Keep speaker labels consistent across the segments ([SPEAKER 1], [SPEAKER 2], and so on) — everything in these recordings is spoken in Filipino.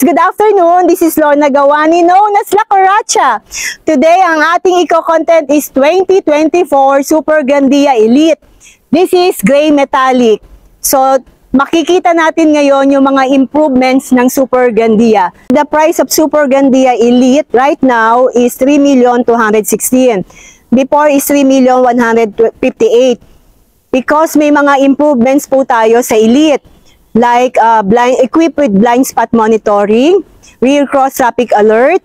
[SPEAKER 1] Good afternoon! This is Lorna Gawani known as La Coracha. Today, ang ating eco-content is 2024 Super Gandia Elite. This is gray metallic. So, makikita natin ngayon yung mga improvements ng Super Gandia. The price of Super Gandia Elite right now is 3,216,000. Before is 3,158,000. Because may mga improvements po tayo sa Elite like uh, blind equipped with blind spot monitoring, rear cross traffic alert,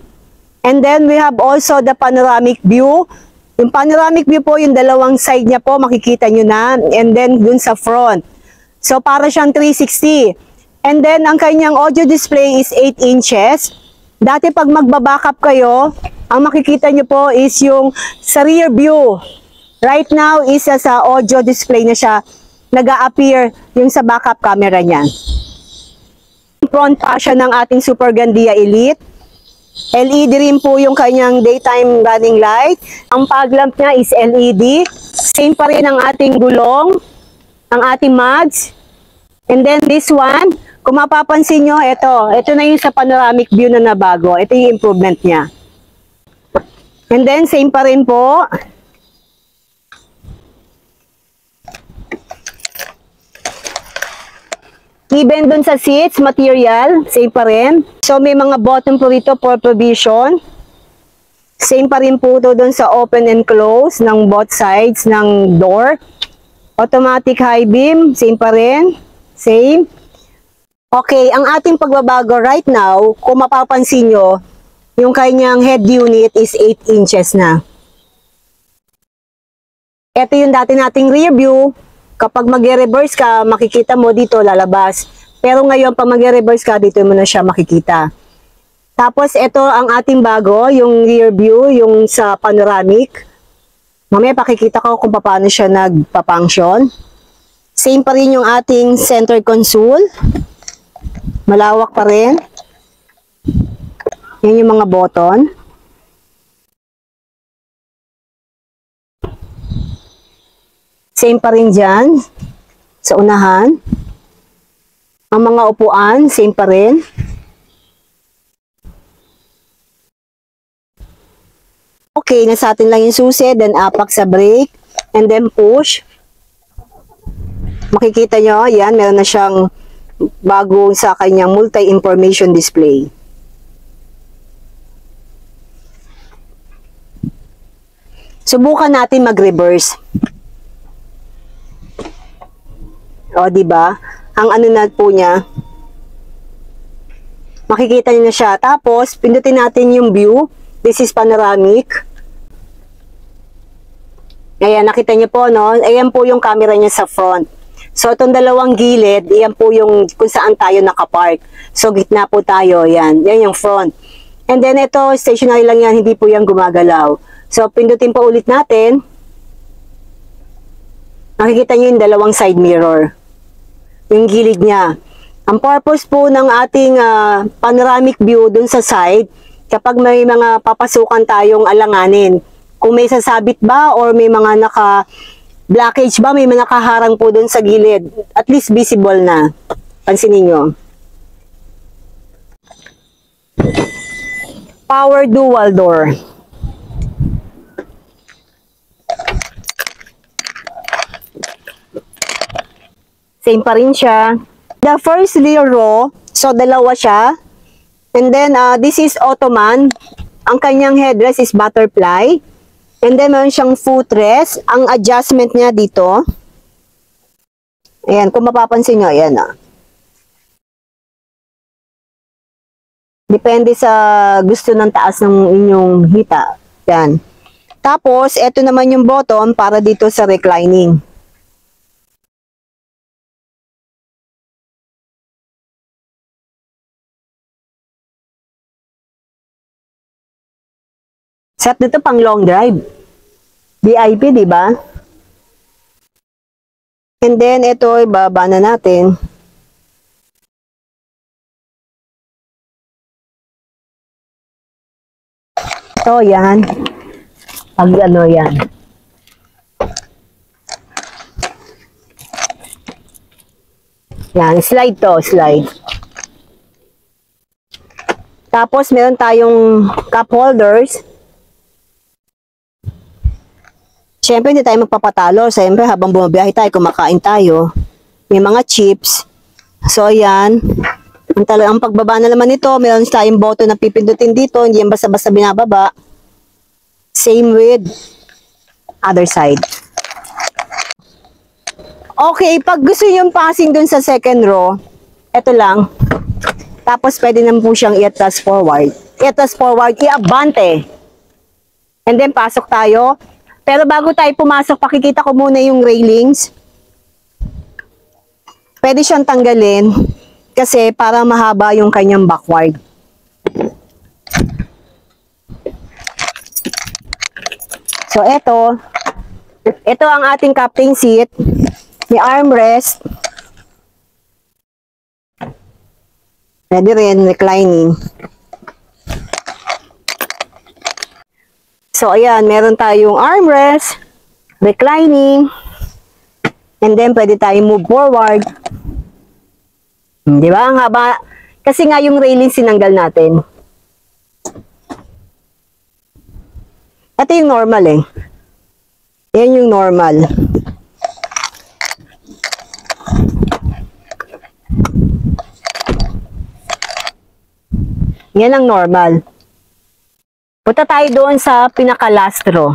[SPEAKER 1] and then we have also the panoramic view. Yung panoramic view po, yung dalawang side niya po, makikita nyo na, and then dun sa front. So, para siyang 360. And then, ang kanyang audio display is 8 inches. Dati pag magbabackup kayo, ang makikita nyo po is yung sa rear view. Right now, isa sa audio display na siya nag yung sa backup camera niya. Front pa siya ng ating Super Gandia Elite. LED rin po yung kanyang daytime running light. Ang fog lamp niya is LED. Same pa rin ang ating gulong, ang ating mags. And then this one, kung mapapansin nyo, ito, ito na yung sa panoramic view na nabago. Ito yung improvement niya. And then same pa rin po, Even dun sa seats, material, same pa rin. So may mga button po rito for provision. Same pa rin po to dun sa open and close ng both sides ng door. Automatic high beam, same pa rin. Same. Okay, ang ating pagbabago right now, kung mapapansin nyo, yung kanyang head unit is 8 inches na. Ito yung dati nating rear view, kapag mag-reverse ka, makikita mo dito lalabas. Pero ngayon, pag mag-reverse ka, dito mo na siya makikita. Tapos, ito ang ating bago, yung rear view, yung sa panoramic. Mamaya pakikita ko kung paano siya nagpa-function. Same pa rin yung ating center console. Malawak pa rin. Yan yung mga button. Same pa rin dyan. Sa unahan. Ang mga upuan, same pa rin. Okay, nasa atin lang yung susi, then apak sa brake, and then push. Makikita nyo, yan, meron na siyang bago sa kanyang multi-information display. Subukan natin mag-reverse. O, di ba? Ang ano na po niya, makikita niyo na siya. Tapos, pindutin natin yung view. This is panoramic. Ayan, nakita niyo po, no? Ayan po yung camera niya sa front. So, itong dalawang gilid, ayan po yung kung saan tayo nakapark. So, gitna po tayo, yan. Yan yung front. And then, ito, stationary lang yan, hindi po yan gumagalaw. So, pindutin po ulit natin. Nakikita niyo yung dalawang side mirror yung gilid niya. Ang purpose po ng ating uh, panoramic view dun sa side, kapag may mga papasukan tayong alanganin, kung may sasabit ba or may mga naka blockage ba, may mga nakaharang po dun sa gilid, at least visible na. Pansinin nyo. Power dual door. Same pa rin siya. The first rear row, so dalawa siya. And then, uh, this is Ottoman. Ang kanyang headrest is butterfly. And then, meron siyang footrest. Ang adjustment niya dito. Ayan, kung mapapansin nyo, ayan ah. Depende sa gusto ng taas ng inyong hita. Yan. Tapos, ito naman yung bottom para dito sa reclining. Set dito pang long drive. VIP, di ba? And then, ito, ibaba na natin. Ito, yan. Pag ano, yan. Yan, slide to, slide. Tapos, meron tayong cup holders. Siyempre, hindi tayo magpapatalo. Siyempre, habang bumabiyahe tayo, kumakain tayo. May mga chips. So, ayan. Ang, ang pagbaba na naman nito, meron tayong button na pipindutin dito. Hindi yan basta-basta binababa. Same with other side. Okay, pag gusto nyo passing dun sa second row, eto lang. Tapos pwede naman po siyang i-atras forward. I-atras forward, i-abante. And then pasok tayo. Pero bago tayo pumasok, pakikita ko muna yung railings. Pwede siyang tanggalin kasi para mahaba yung kanyang backward. So, eto. Ito ang ating captain seat. May armrest. Pwede rin, reclining. So, ayan, meron tayong armrest, reclining, and then pwede tayong move forward. Di ba? Ang haba. Kasi nga yung railing sinanggal natin. Ito yung normal eh. Yan yung normal. Yan ang normal. Punta tayo doon sa pinakalastro.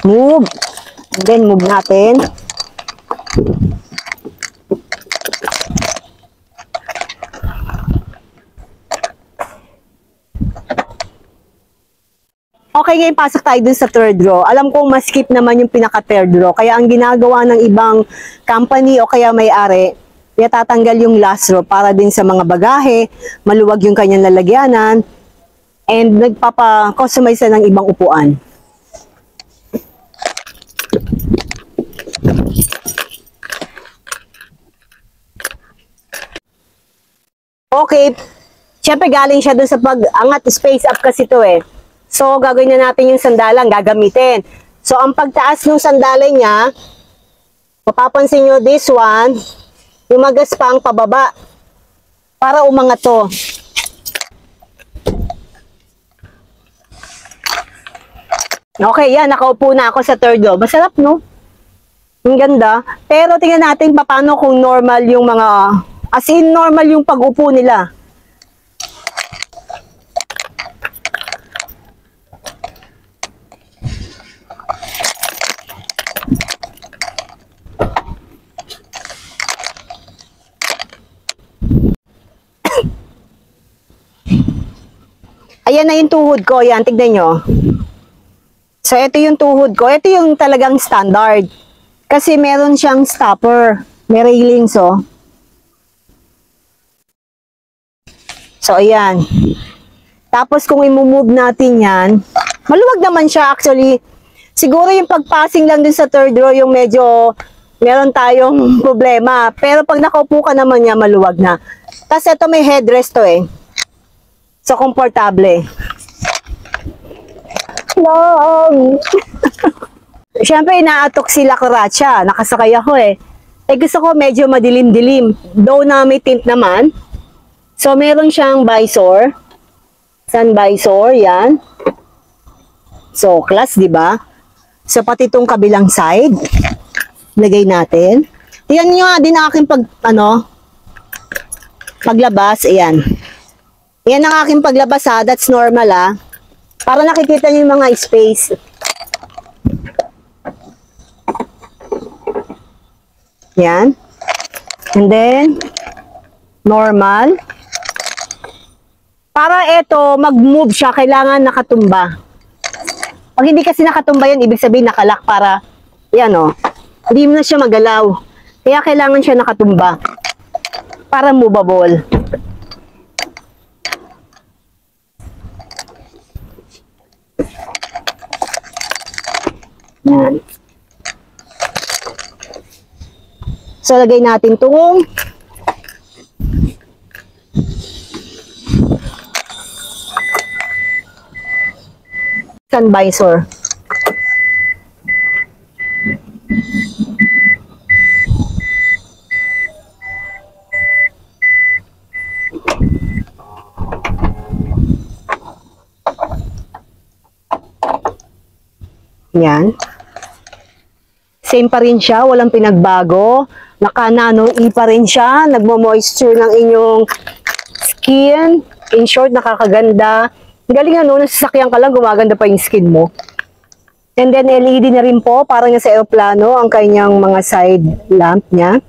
[SPEAKER 1] Move. And then move natin. Okay, ngayon pasok tayo dun sa third row. Alam kong ma-skip naman yung pinaka-third row. Kaya ang ginagawa ng ibang company o kaya may-ari, kaya tatanggal yung last row para din sa mga bagahe, maluwag yung kanyang lalagyanan, and nagpapa-customize na ng ibang upuan. Okay, syempre galing siya dun sa pag-angat, space up kasi to eh. So, gagawin na natin yung sandalan, gagamitin. So, ang pagtaas ng sandalan niya, mapapansin nyo this one, yung magaspang pababa para umangat to. Okay, yan. Nakaupo na ako sa third row. Masarap, no? Ang ganda. Pero tingnan natin paano kung normal yung mga... As in, normal yung pag-upo nila. Ayan na yung tuhod ko. Yan, tignan nyo. So, ito yung tuhod ko. Ito yung talagang standard. Kasi meron siyang stopper. May railings, oh. So, ayan. Tapos, kung i-move natin yan, maluwag naman siya actually. Siguro yung pag-passing lang din sa third row, yung medyo meron tayong problema. Pero pag nakaupo ka naman niya, maluwag na. Tapos, ito may headrest to eh. So, komportable. Long! Siyempre, inaatok sila Kuratsa. Nakasakay ako eh. Eh, gusto ko medyo madilim-dilim. Though na may tint naman. So, meron siyang visor. Sun visor, yan. So, class, di ba? So, pati itong kabilang side. Lagay natin. Tingnan nyo nga din aking pag, ano, paglabas. Ayan. Yan ang aking paglabas ha. That's normal ha. Para nakikita niyo yung mga space. Yan. And then, normal. Para ito, mag-move siya, kailangan nakatumba. Pag hindi kasi nakatumba yan, ibig sabihin nakalak para, yan o, hindi mo na siya magalaw. Kaya kailangan siya nakatumba. Para movable. Yan. So, lagay natin itong can. Yan. Same pa rin siya, walang pinagbago. Naka-nano E pa rin siya. Nagmo-moisture ng inyong skin. In short, nakakaganda. Galing ano, nasasakyan ka lang, gumaganda pa yung skin mo. And then LED na rin po, parang sa aeroplano, ang kanyang mga side lamp niya.